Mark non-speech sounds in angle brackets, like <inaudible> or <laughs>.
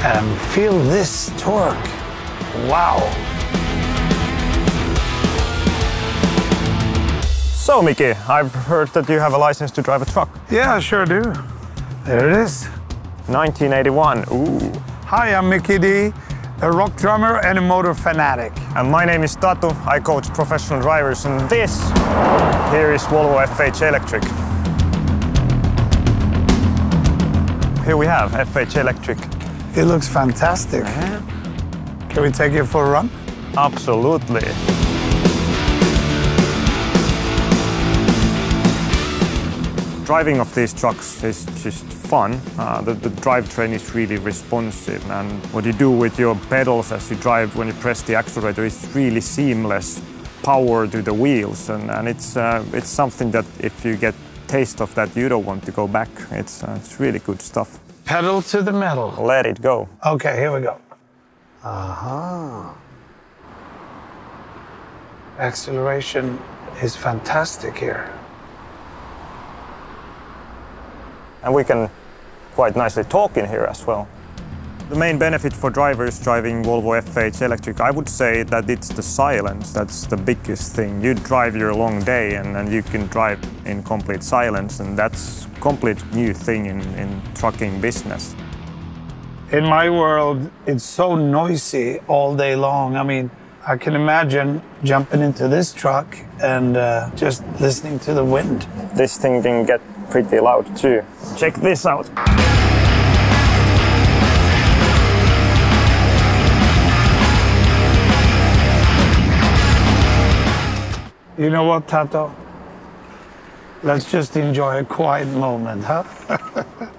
And feel this torque. Wow. So, Mikkey, I've heard that you have a license to drive a truck. Yeah, I sure do. There it is. 1981. Ooh. Hi, I'm Mikkey Dee, a rock drummer and a motor fanatic. And my name is Tatu. I coach professional drivers, and this here is Volvo FH Electric. Here we have FH Electric. It looks fantastic. Can we take it for a run? Absolutely. Driving of these trucks is just fun. Uh, the, the drivetrain is really responsive and what you do with your pedals as you drive when you press the accelerator is really seamless power to the wheels and, and it's, uh, it's something that if you get taste of that you don't want to go back. It's, uh, it's really good stuff. Pedal to the metal. Let it go. Okay, here we go. Uh-huh. Acceleration is fantastic here. And we can quite nicely talk in here as well. The main benefit for drivers driving Volvo FH Electric, I would say that it's the silence. That's the biggest thing. You drive your long day and, and you can drive in complete silence and that's complete new thing in, in trucking business. In my world, it's so noisy all day long. I mean, I can imagine jumping into this truck and uh, just listening to the wind. This thing can get pretty loud too. Check this out. You know what, Tatu? Let's just enjoy a quiet moment, huh? <laughs>